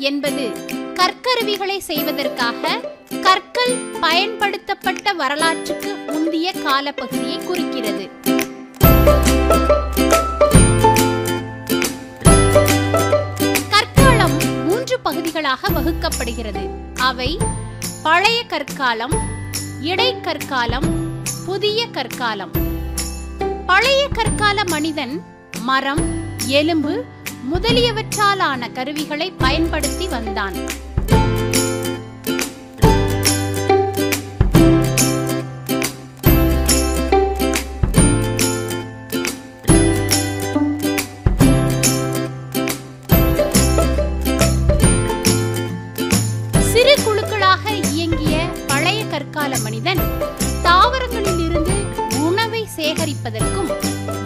என்பது கற்கருவிகளை செய்வதற்காக கற்கள் பயன்படுத்தப்பட்ட வரலாற்றுக்கு முந்திய காலப்பகுதியை குறிக்கிறது. கற்காலம் மூன்று பகுதிகளாக வகுக்கப்படுகிறது. அவை பழைய கற்காலம் இடைக்கற்காலம் புதிய கற்காலம். பழைய கற்கால மனிதன் மரம் எலும்பு முதலியவற்றாலான கருவிகளை பயன்படுத்தி வந்தான். இயங்கிய பழைய கற்கால மனிதன் தாவரங்களில் இருந்து உணவை சேகரிப்பதற்கும்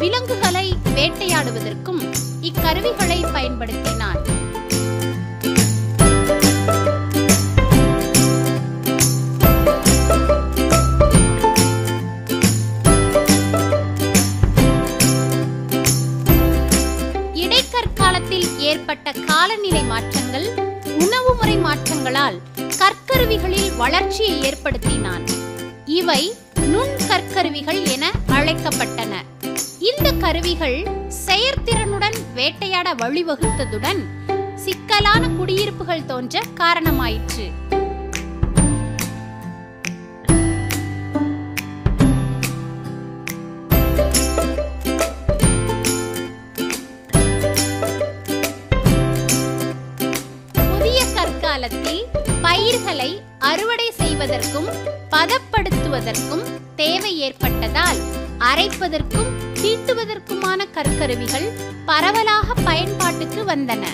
விலங்குகளை வேட்டையாடுவதற்கும் இக்கருவிகளை பயன்படுத்தினான் இடைக்கற்காலத்தில் ஏற்பட்ட காலநிலை மாற்றங்கள் உணவு முறை மாற்றங்களால் கற்கருவிகளில் வளர்ச்சியை ஏற்படுத்தினான். இவை நுண் கற்கருவிகள் என அழைக்கப்பட்டன. கருவிகள் செயற்திறனுடன் வேட்டையாட வழிவகுத்ததுடன் சிக்கலான குடியிருப்புகள் தோன்ற காரணமாயிற்று. புதிய கற்காலத்தில் பயிர்களை அறுவடை செய்வதற்கும் பதப்படுத்துவதற்கும் தேவை ஏற்பட்டதால் அரைப்பதற்கும் தீட்டுவதற்குமான கற்கருவிகள் பரவலாக பயன்பாட்டுக்கு வந்தன.